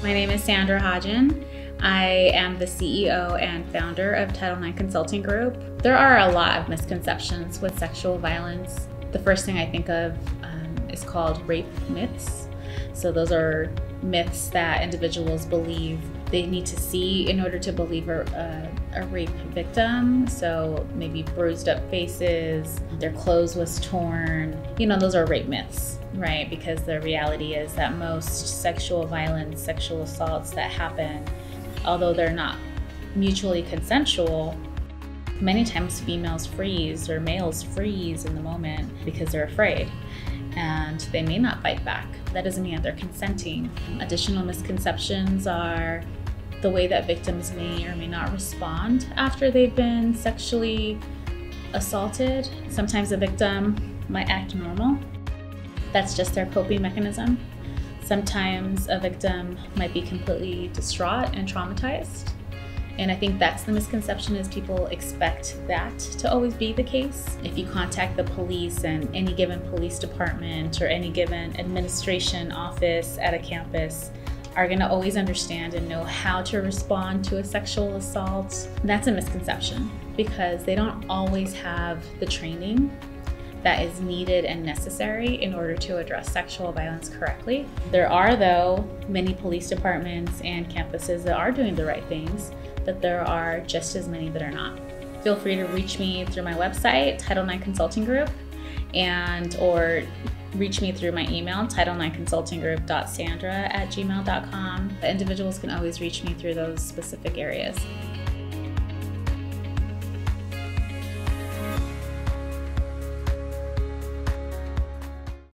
My name is Sandra Hodgin. I am the CEO and founder of Title IX Consulting Group. There are a lot of misconceptions with sexual violence. The first thing I think of um, is called rape myths. So, those are myths that individuals believe they need to see in order to believe a, a, a, rape victim. So maybe bruised up faces, their clothes was torn. You know, those are rape myths, right? Because the reality is that most sexual violence, sexual assaults that happen, although they're not mutually consensual, many times females freeze or males freeze in the moment because they're afraid and they may not fight back. That doesn't mean that they're consenting. Additional misconceptions are the way that victims may or may not respond after they've been sexually assaulted. Sometimes a victim might act normal. That's just their coping mechanism. Sometimes a victim might be completely distraught and traumatized. And I think that's the misconception is people expect that to always be the case. If you contact the police and any given police department or any given administration office at a campus, are going to always understand and know how to respond to a sexual assault. That's a misconception because they don't always have the training that is needed and necessary in order to address sexual violence correctly. There are, though, many police departments and campuses that are doing the right things, but there are just as many that are not. Feel free to reach me through my website, Title IX Consulting Group, and or reach me through my email, title9consultinggroup.sandra at gmail.com. The individuals can always reach me through those specific areas.